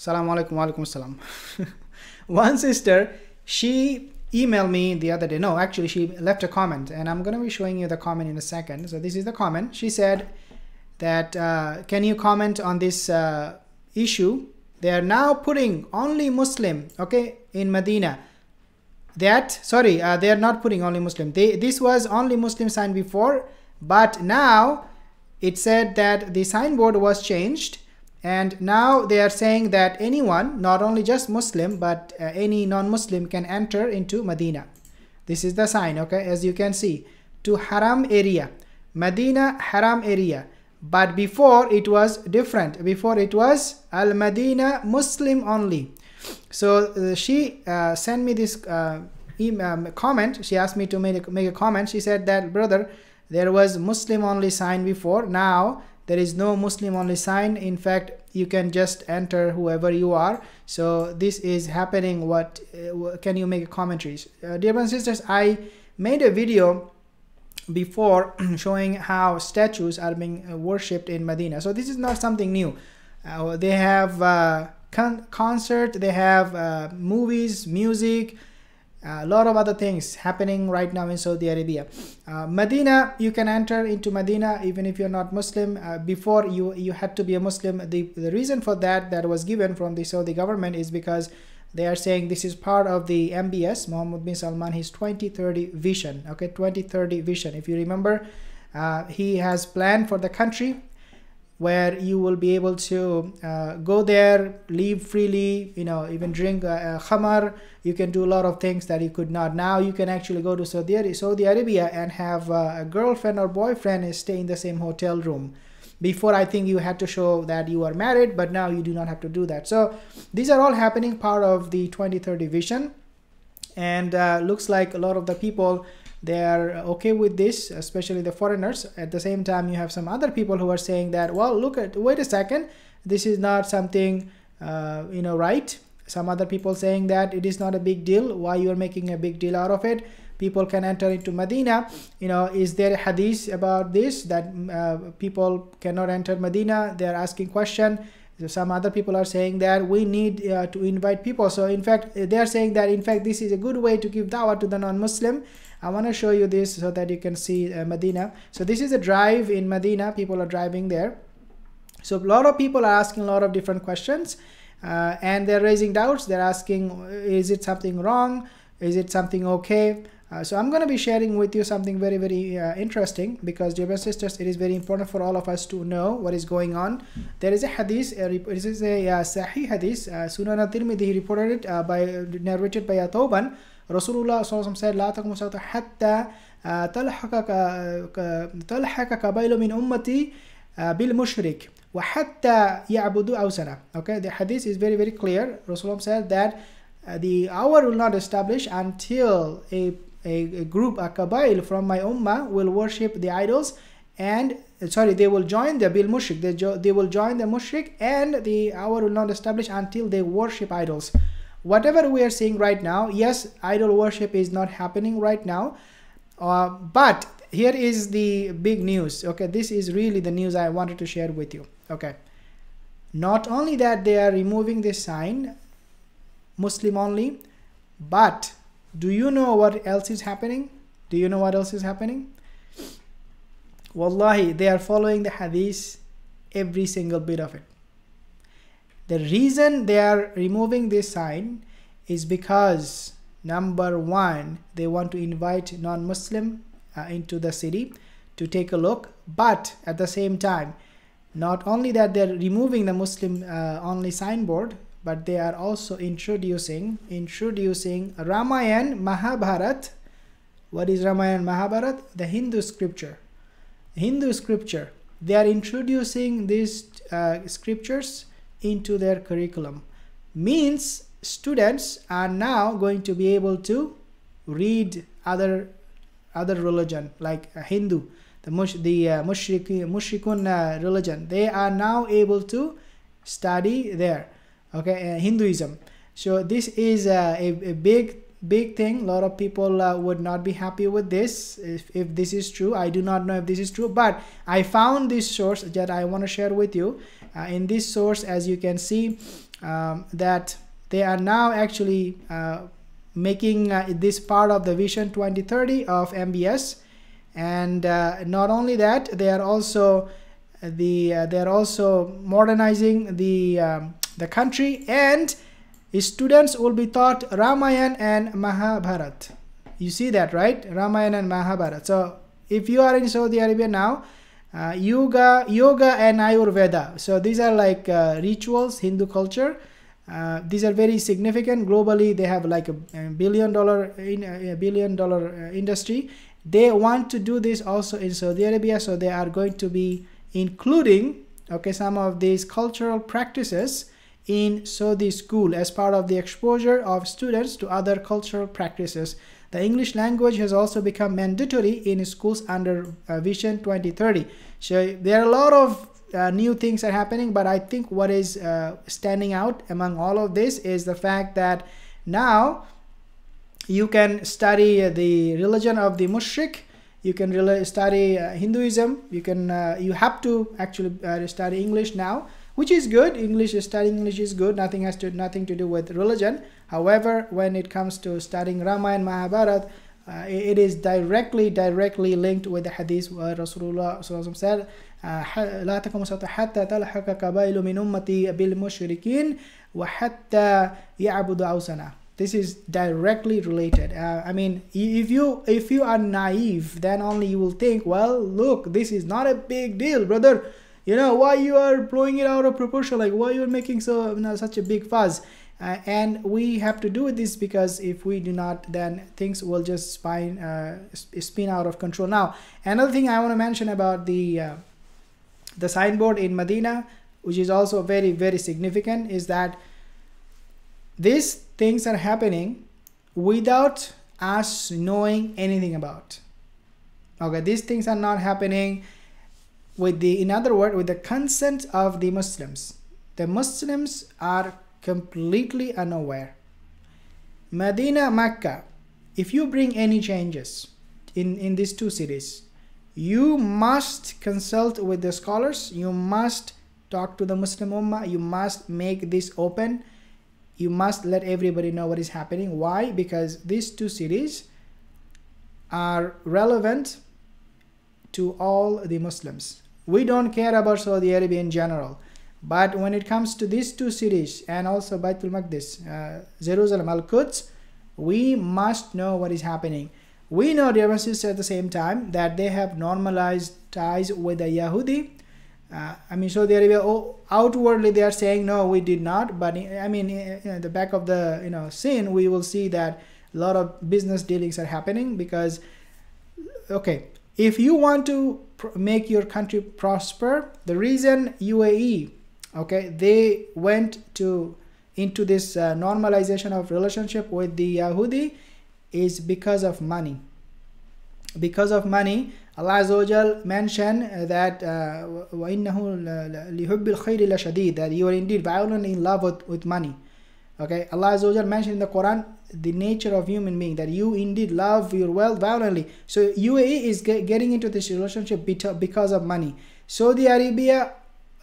Assalamu alaikum alaikum assalam. One sister, she emailed me the other day. No, actually, she left a comment, and I'm going to be showing you the comment in a second. So, this is the comment. She said that, uh, Can you comment on this uh, issue? They are now putting only Muslim, okay, in Medina. That, sorry, uh, they are not putting only Muslim. They, this was only Muslim sign before, but now it said that the signboard was changed and now they are saying that anyone not only just muslim but uh, any non-muslim can enter into medina. This is the sign okay as you can see to haram area. Medina haram area. But before it was different. Before it was al medina muslim only. So uh, she uh, sent me this uh, email, um, comment. She asked me to make a, make a comment. She said that brother there was muslim only sign before. Now there is no muslim only sign. In fact you can just enter whoever you are. So this is happening. What uh, can you make commentaries uh, dear brothers and sisters i made a video before showing how statues are being uh, worshipped in medina. So this is not something new. Uh, they have uh, con concert. They have uh, movies music a lot of other things happening right now in Saudi Arabia. Uh, Medina, you can enter into Medina even if you're not Muslim. Uh, before you you had to be a Muslim. The the reason for that that was given from the Saudi government is because they are saying this is part of the MBS Mohammed bin Salman his 2030 vision. Okay, 2030 vision. If you remember, uh, he has planned for the country where you will be able to uh, go there, live freely, you know, even drink uh, khamar. You can do a lot of things that you could not. Now you can actually go to Saudi, Saudi Arabia and have uh, a girlfriend or boyfriend and stay in the same hotel room. Before, I think you had to show that you are married, but now you do not have to do that. So these are all happening part of the 2030 vision. And uh, looks like a lot of the people they are okay with this especially the foreigners. At the same time you have some other people who are saying that well look at wait a second this is not something uh, you know right. Some other people saying that it is not a big deal. Why you are making a big deal out of it? People can enter into medina. You know is there hadith about this that uh, people cannot enter medina? They are asking question some other people are saying that we need uh, to invite people so in fact they are saying that in fact this is a good way to give dawah to the non-muslim I want to show you this so that you can see uh, Medina. So this is a drive in Medina. People are driving there. So a lot of people are asking a lot of different questions uh, and they're raising doubts. They're asking, is it something wrong? Is it something okay? Uh, so I'm going to be sharing with you something very, very uh, interesting because, dear brothers sisters, it is very important for all of us to know what is going on. There is a hadith, uh, this is a uh, Sahih hadith, uh, Sunan al-Tirmidhi reported it uh, by narrated by Atoban Rasulullah said لا تقوم الساعة حتى تلحقك تلحقك قبائل من أمتي بالمشرك وحتى يعبدوا أوثانا okay the hadith is very very clear Rasulullah said that uh, the hour will not establish until a, a, a group a kabail from my ummah will worship the idols and sorry they will join the bil mushrik. They, they will join the mushrik and the hour will not establish until they worship idols. Whatever we are seeing right now yes idol worship is not happening right now uh, but here is the big news okay? This is really the news i wanted to share with you okay? Not only that they are removing this sign muslim only but do you know what else is happening? Do you know what else is happening? Wallahi they are following the hadith every single bit of it. The reason they are removing this sign is because number one, they want to invite non-Muslim uh, into the city to take a look. But at the same time, not only that they're removing the Muslim uh, only signboard, but they are also introducing introducing Ramayan Mahabharat. What is Ramayan Mahabharat? The Hindu scripture. Hindu scripture. They are introducing these uh, scriptures into their curriculum means students are now going to be able to read other other religion like Hindu the mush the uh, mushrik, mushrikun uh, religion they are now able to study there okay uh, Hinduism. So this is uh, a, a big big thing. A lot of people uh, would not be happy with this if, if this is true. I do not know if this is true but i found this source that i want to share with you. Uh, in this source as you can see um, that they are now actually uh, making uh, this part of the vision 2030 of mbs and not only that they are also the they are also modernizing the um, the country and students will be taught Ramayana and Mahabharat. You see that, right? Ramayana and Mahabharat. So if you are in Saudi Arabia now, uh, yoga, yoga and Ayurveda. So these are like uh, rituals, Hindu culture. Uh, these are very significant globally. They have like a, a billion dollar in a billion dollar uh, industry. They want to do this also in Saudi Arabia. So they are going to be including okay some of these cultural practices in Saudi school as part of the exposure of students to other cultural practices. The English language has also become mandatory in schools under uh, Vision 2030. So there are a lot of uh, new things are happening, but I think what is uh, standing out among all of this is the fact that now you can study the religion of the mushrik you can really study uh, hinduism you can uh, you have to actually uh, study english now which is good english studying english is good nothing has to nothing to do with religion however when it comes to studying ramayana mahabharat uh, it is directly directly linked with the hadith where rasulullah said لا تقوم حتى تلحق قبائل من أمتي بالمشركين وحتى يعبدوا أوثانا this is directly related uh, i mean if you if you are naive then only you will think well look this is not a big deal brother you know why you are blowing it out of proportion like why you're making so you know, such a big fuss? Uh, and we have to do this because if we do not then things will just spin uh, spin out of control. Now another thing i want to mention about the uh, the signboard in medina which is also very very significant is that these things are happening without us knowing anything about. Okay these things are not happening with the in other words with the consent of the muslims. The muslims are completely unaware. Medina mecca if you bring any changes in in these two cities you must consult with the scholars you must talk to the muslim ummah you must make this open you must let everybody know what is happening. Why? Because these two cities are relevant to all the muslims we don't care about saudi arabia in general but when it comes to these two cities and also Baitul Maqdis, uh, Jerusalem, Al Quds, we must know what is happening. We know, dear sisters, at the same time that they have normalized ties with the Yahudi uh, I mean, Saudi Arabia oh, outwardly they are saying no, we did not. But I mean, in the back of the you know scene, we will see that a lot of business dealings are happening because, okay, if you want to make your country prosper the reason uae okay they went to into this uh, normalization of relationship with the yahudi is because of money. Because of money allah Azawajal mentioned uh, that uh, that you are indeed violently in love with, with money. Okay, Allah Azza mentioned in the Quran the nature of human being that you indeed love your wealth violently. So UAE is get, getting into this relationship because of money. Saudi Arabia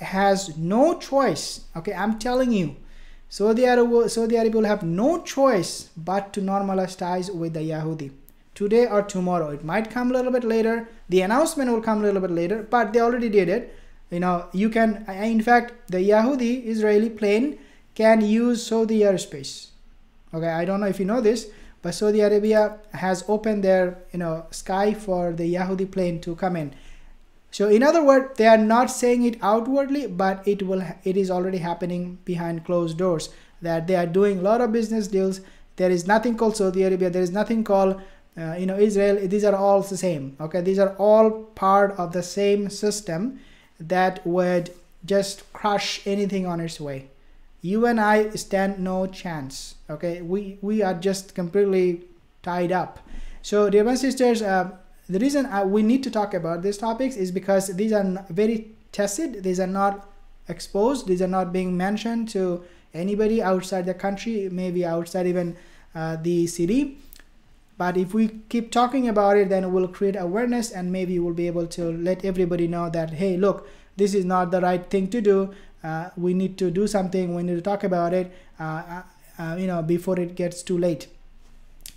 has no choice. Okay, I'm telling you. Saudi Arabia, Saudi Arabia will have no choice but to normalize ties with the Yahudi today or tomorrow. It might come a little bit later. The announcement will come a little bit later, but they already did it. You know, you can, in fact, the Yahudi Israeli plane can use Saudi airspace. Okay, I don't know if you know this, but Saudi Arabia has opened their, you know, sky for the Yahudi plane to come in. So in other words, they are not saying it outwardly, but it will, it is already happening behind closed doors that they are doing a lot of business deals. There is nothing called Saudi Arabia. There is nothing called uh, you know Israel these are all the same okay these are all part of the same system that would just crush anything on its way you and I stand no chance okay? We we are just completely tied up. So dear brothers and sisters uh, the reason I, we need to talk about these topics is because these are very tested these are not exposed these are not being mentioned to anybody outside the country maybe outside even uh, the city. But if we keep talking about it then we'll create awareness and maybe we'll be able to let everybody know that hey look this is not the right thing to do uh, we need to do something we need to talk about it uh, uh, uh you know before it gets too late.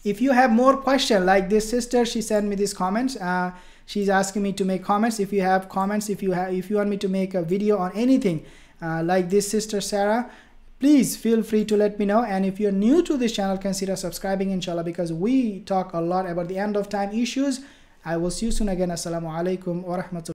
If you have more question like this sister she sent me these comments uh, she's asking me to make comments. If you have comments if you have if you want me to make a video on anything uh, like this sister Sarah please feel free to let me know. And if you're new to this channel consider subscribing inshallah because we talk a lot about the end of time issues. I will see you soon again. Assalamu alaikum wa rahmatullahi